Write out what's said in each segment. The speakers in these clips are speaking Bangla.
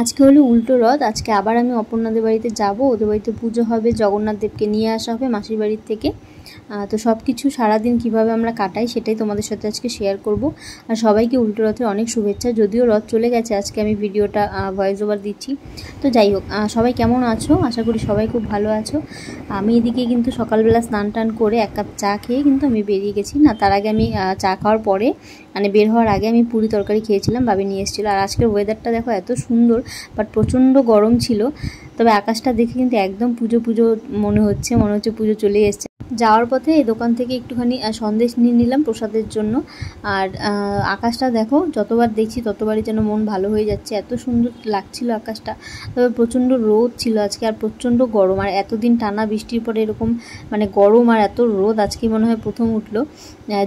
আজকে হলো উল্টো রথ, আজকে আবার আমি অপর্ণাদের বাড়িতে যাব, ওদের বাড়িতে পুজো হবে জগন্নাথ দেবকে নিয়ে আসা হবে মাসির বাড়ির থেকে। তো সব কিছু সারাদিন কীভাবে আমরা কাটাই সেটাই তোমাদের সাথে আজকে শেয়ার করব। আর সবাইকে উল্টো রথের অনেক শুভেচ্ছা। যদিও রথ চলে গেছে, আজকে আমি ভিডিওটা ভয়েস ওভার দিচ্ছি। তো যাই হোক সবাই কেমন আছো? আশা করি সবাই খুব ভালো আছো। আমি এদিকে কিন্তু সকালবেলা স্নান টান করে এক কাপ চা খেয়ে কিন্তু আমি বেরিয়ে গেছি। না, তার আগে আমি চা খাওয়ার পরে মানে বের হওয়ার আগে আমি পুরি তরকারি খেয়েছিলাম বাবি নিয়ে এসেছিল। আর আজকের ওয়েদারটা দেখো এত সুন্দর বাট প্রচণ্ড গরম ছিল। তবে আকাশটা দেখে কিন্তু একদম পুজো পুজো মনে হচ্ছে মনে হচ্ছে পুজো চলে এসছে। যাওয়ার পথে এই দোকান থেকে একটুখানি সন্দেশ নিয়ে নিলাম প্রসাদের জন্য। আর আকাশটা দেখো, যতবার দেখছি ততবারই যেন মন ভালো হয়ে যাচ্ছে। এত সুন্দর লাগছিল আকাশটা। তবে প্রচণ্ড রোদ ছিল আজকে আর প্রচণ্ড গরম। আর এতদিন টানা বৃষ্টির পরে এরকম মানে গরম আর এত রোদ আজকে মনে হয় প্রথম উঠল।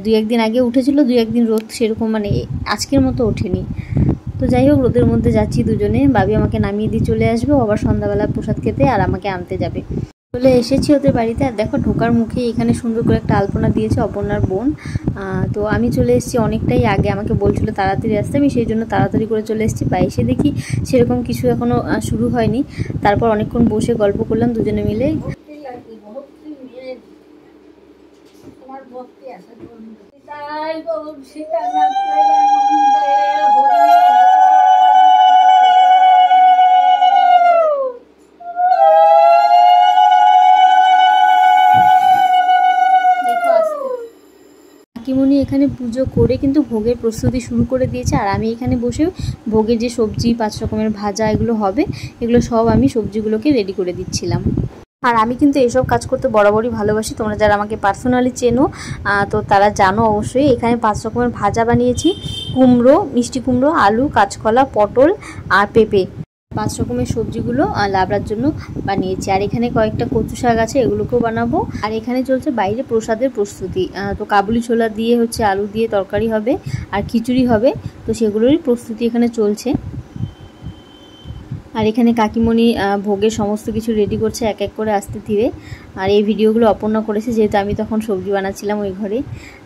দুই একদিন আগে উঠেছিল, দুই একদিন রোদ সেরকম মানে আজকের মতো ওঠেনি। তো যাই হোক, রোদের মধ্যে যাচ্ছি দুজনে। বাবি আমাকে নামিয়ে দিয়ে চলে আসবে। আবার সন্ধ্যাবেলা প্রসাদ খেতে আর আমাকে আনতে যাবে। চলে এসেছি ওদের বাড়িতে। আর দেখো, ঢোকার মুখে এখানে সুন্দর করে একটা আলপনা দিয়েছে অপর্ণার বোন। তো আমি চলে এসেছি অনেকটাই আগে। আমাকে বলছিল তাড়াতাড়ি আসতে। আমি সেই জন্য তাড়াতাড়ি করে চলে এসেছি। বা এসে দেখি সেরকম কিছু এখনও শুরু হয়নি। তারপর অনেকক্ষণ বসে গল্প করলাম দুজনে মিলে। কাকিমণি এখানে পুজো করে কিন্তু ভোগের প্রস্তুতি শুরু করে দিয়েছে, আর আমি এখানে বসে ভোগের যে সবজি, পাঁচ রকমের ভাজা এগুলো হবে, এগুলো সব আমি সবজিগুলোকে রেডি করে দিচ্ছিলাম। আর আমি কিন্তু এসব কাজ করতে বরাবরই ভালোবাসি, তোমরা যারা আমাকে পার্সোনালি চেনো তো তারা জানো অবশ্যই, এখানে পাঁচ রকমের ভাজা বানিয়েছি, কুমড়ো, মিষ্টি কুমড়ো, আলু, কাঁচকলা, পটল আর পেঁপে। পাঁচ রকমের সবজিগুলো লাবড়ার জন্য বানিয়েছি। আর এখানে কয়েকটা কচু শাক আছে, এগুলোকেও বানাবো। আর এখানে চলছে বাইরে প্রসাদের প্রস্তুতি। তো কাবুলি ছোলা দিয়ে হচ্ছে আলু দিয়ে তরকারি হবে, আর খিচুড়ি হবে, তো সেগুলোরই প্রস্তুতি এখানে চলছে। আর এখানে কাকিমণি ভোগের সমস্ত কিছু রেডি করছে এক এক করে আস্তে ধীরে। আর এই ভিডিওগুলো অপর্ণা করেছে, যেহেতু আমি তখন সবজি বানাচ্ছিলাম ওই ঘরে।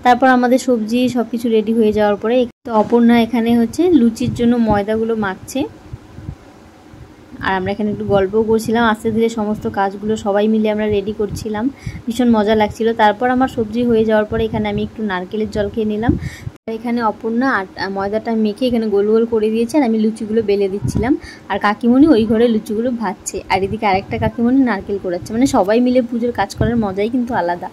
তারপর আমাদের সবজি সব কিছু রেডি হয়ে যাওয়ার পরে, তো অপর্ণা এখানে হচ্ছে লুচির জন্য ময়দাগুলো মাখছে। আর আমরা এখানে একটু গল্পও করছিলাম। আস্তে ধীরে সমস্ত কাজগুলো সবাই মিলে আমরা রেডি করছিলাম। ভীষণ মজা লাগছিল। তারপর আমার সবজি হয়ে যাওয়ার পরে এখানে আমি একটু নারকেলের জল খেয়ে নিলাম। আর এখানে অপর্ণা আটা ময়দাটা মেখে এখানে গোল গোল করে দিয়েছে আর আমি লুচিগুলো বেলে দিচ্ছিলাম। আর কাকিমণি ওই ঘরে লুচিগুলো ভাজছে। আর এদিকে আরেকটা কাকিমণি নারকেল করাচ্ছে মানে সবাই মিলে পুজোর কাজ করার মজাই কিন্তু আলাদা।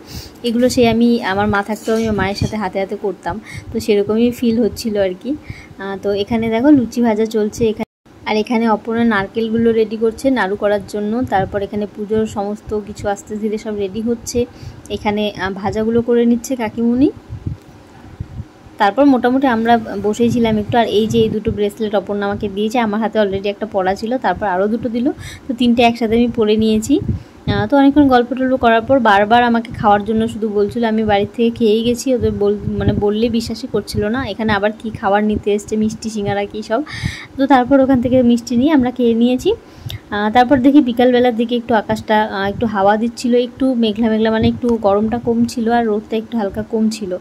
এগুলো সে আমি আমার মা থাকতেও আমি মায়ের সাথে হাতে হাতে করতাম। তো সেরকমই ফিল হচ্ছিল আর কি। তো এখানে দেখো লুচি ভাজা চলছে। এখানে আর এখানে অপর্ণা নারকেলগুলো রেডি করছে নাড়ু করার জন্য। তারপর এখানে পুজোর সমস্ত কিছু আস্তে ধীরে সব রেডি হচ্ছে। এখানে ভাজাগুলো করে নিচ্ছে কাকিমুনি। তারপর মোটামুটি আমরা বসেছিলাম একটু। আর এই যে এই দুটো ব্রেসলেট অপর্ণা আমাকে দিয়েছে, আমার হাতে অলরেডি একটা পড়া ছিল, তারপর আরও দুটো দিল। তো তিনটে একসাথে আমি পরে নিয়েছি। তো অনেকক্ষণ গল্প টল্প করার পর বারবার আমাকে খাওয়ার জন্য শুধু বলছিল, আমি বাড়ি থেকে খেয়েই গেছি। ওদের বল মানে বললে বিশ্বাসই করছিল না। এখানে আবার কি খাবার নিতে এসছে, মিষ্টি, সিঙ্গারা, কী সব? তো তারপর ওখান থেকে মিষ্টি নিয়ে আমরা খেয়ে নিয়েছি। তারপর দেখি বিকালবেলার দিকে একটু আকাশটা একটু হাওয়া দিচ্ছিল, একটু মেঘলা মেঘলা মানে একটু গরমটা কম ছিল আর রোদটা একটু হালকা কম ছিল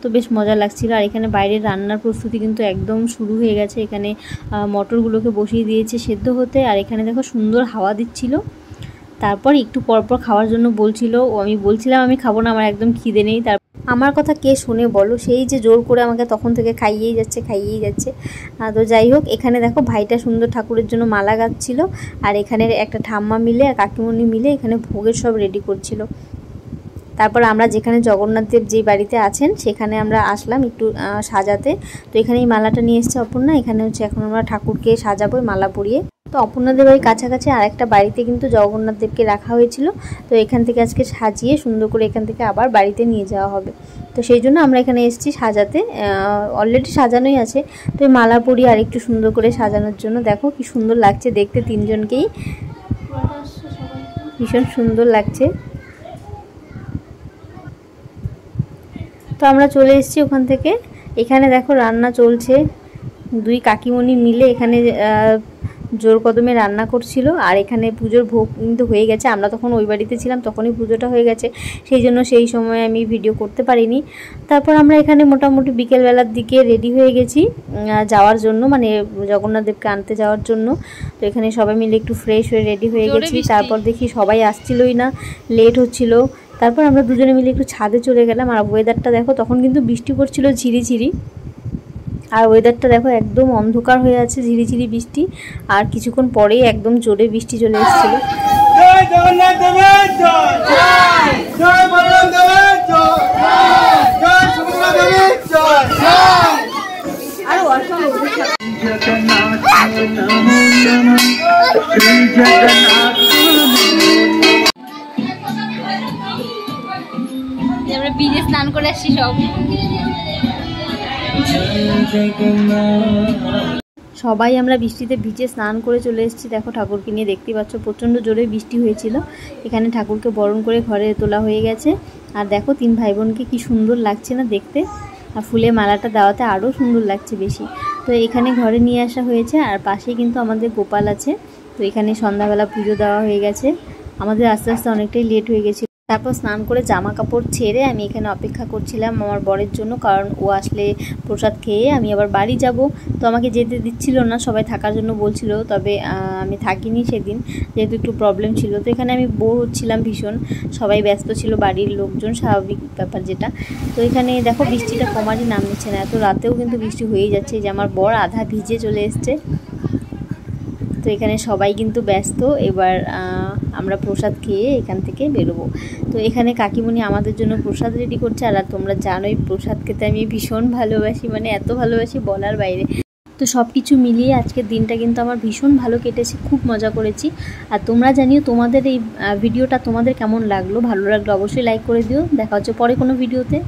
তো বেশ মজা লাগছিল। আর এখানে বাইরের রান্নার প্রস্তুতি কিন্তু একদম শুরু হয়ে গেছে। এখানে মটরগুলোকে বসিয়ে দিয়েছে সেদ্ধ হতে। আর এখানে দেখো সুন্দর হাওয়া দিচ্ছিল। তারপর একটু পরপর খাওয়ার জন্য বলছিল, ও আমি বলছিলাম আমি খাব না, আমার একদম খিদে নেই। তার আমার কথা কে শুনে বলো? সেই যে জোর করে আমাকে তখন থেকে খাইয়েই যাচ্ছে খাইয়েই যাচ্ছে। তো যাই হোক, এখানে দেখো ভাইটা সুন্দর ঠাকুরের জন্য মালা গাচ্ছিল, আর এখানে একটা ঠাম্মা মিলে, আর কাকিমণি মিলে এখানে ভোগের সব রেডি করছিল। তারপর আমরা যেখানে জগন্নাথ দেব যেই বাড়িতে আছেন, সেখানে আমরা আসলাম একটু সাজাতে। তো এখানে এই মালাটা নিয়ে এসেছে অপর্ণা, এখানে হচ্ছে এখন আমরা ঠাকুরকে সাজাবো মালা পরিয়ে। তো অপর্ণাদের বাড়ির কাছাকাছি আরেকটা বাড়িতে কিন্তু জগন্নাথ দেবকে রাখা হয়েছিল। তো এখান থেকে আজকে সাজিয়ে সুন্দর করে এখান থেকে আবার বাড়িতে নিয়ে যাওয়া হবে। তো সেই জন্য আমরা এখানে এসেছি সাজাতে। অলরেডি সাজানোই আছে। তো এই মালা পরি আর একটু সুন্দর করে সাজানোর জন্য দেখো কি সুন্দর লাগছে দেখতে তিনজনকেই। ভীষণ সুন্দর লাগছে। তো আমরা চলে এসেছি ওখান থেকে। এখানে দেখো রান্না চলছে। দুই কাকিমণি মিলে এখানে জোর কদমে রান্না করছিল আর এখানে পুজোর ভোগ কিন্তু হয়ে গেছে। আমরা তখন ওই বাড়িতে ছিলাম তখনই পুজোটা হয়ে গেছে। সেই জন্য সেই সময় আমি ভিডিও করতে পারিনি। তারপর আমরা এখানে মোটামুটি বিকেলবেলার দিকে রেডি হয়ে গেছি যাওয়ার জন্য মানে জগন্নাথ দেবকে আনতে যাওয়ার জন্য। তো এখানে সবাই মিলে একটু ফ্রেশ হয়ে রেডি হয়ে গেছি। তারপর দেখি সবাই আসছিলই না লেট হচ্ছিল। তারপর আমরা দুজনে মিলে একটু ছাদে চলে গেলাম। আর ওয়েদারটা দেখো তখন কিন্তু বৃষ্টি পড়ছিল ঝিরিঝিরি। আর ওয়েদারটা দেখো একদম অন্ধকার হয়ে আছে ঝিরিঝিরি বৃষ্টি। আর কিছুক্ষণ পরেই একদম জোরে বৃষ্টি চলে এসেছিল। আমরা বিজে স্নান করে আসছি সব। সবাই আমরা বৃষ্টিতে ভিজে স্নান করে চলে এসেছি। দেখো ঠাকুরকে নিয়ে দেখতে পাচ্ছ, প্রচণ্ড জোরে বৃষ্টি হয়েছিল। এখানে ঠাকুরকে বরণ করে ঘরে তোলা হয়ে গেছে। আর দেখো তিন ভাই বোনকে কি সুন্দর লাগছে না দেখতে। আর ফুলে মালাটা দেওয়াতে আরও সুন্দর লাগছে বেশি। তো এখানে ঘরে নিয়ে আসা হয়েছে, আর পাশে কিন্তু আমাদের গোপাল আছে। তো এখানে সন্ধ্যাবেলা পুজো দেওয়া হয়ে গেছে। আমাদের আস্তে আস্তে অনেকটাই লেট হয়ে গেছে তারপর স্নান করে জামা কাপড় ছেড়ে আমি এখানে অপেক্ষা করছিলাম আমার বরের জন্য, কারণ ও আসলে প্রসাদ খেয়ে আমি আবার বাড়ি যাব। তো আমাকে যেতে দিচ্ছিল না, সবাই থাকার জন্য বলছিল, তবে আমি থাকিনি সেদিন, যেহেতু একটু প্রবলেম ছিল। তো এখানে আমি বোর হচ্ছিলাম ভীষণ, সবাই ব্যস্ত ছিল, বাড়ির লোকজন, স্বাভাবিক ব্যাপার যেটা। তো এখানে দেখো বৃষ্টিটা কমারই নাম নিচ্ছে না, এত রাতেও কিন্তু বৃষ্টি হয়েই যাচ্ছে যে আমার বর আধা ভিজে চলে এসছে। তো এখানে সবাই কিন্তু ব্যস্ত। এবার আমরা প্রসাদ খেয়ে এখান থেকে বেরোবো। তো এখানে কাকিমণি আমাদের জন্য প্রসাদ রেডি করছে। আর তোমরা জানোই, প্রসাদ খেতে আমি ভীষণ ভালোবাসি মানে এত ভালোবাসি বলার বাইরে। তো সব কিছু মিলিয়ে আজকের দিনটা কিন্তু আমার ভীষণ ভালো কেটেছে, খুব মজা করেছি। আর তোমরা জানিও, তোমাদের এই ভিডিওটা তোমাদের কেমন লাগল? ভালো লাগল অবশ্যই লাইক করে দিও। দেখা হচ্ছে পরে কোনো ভিডিওতে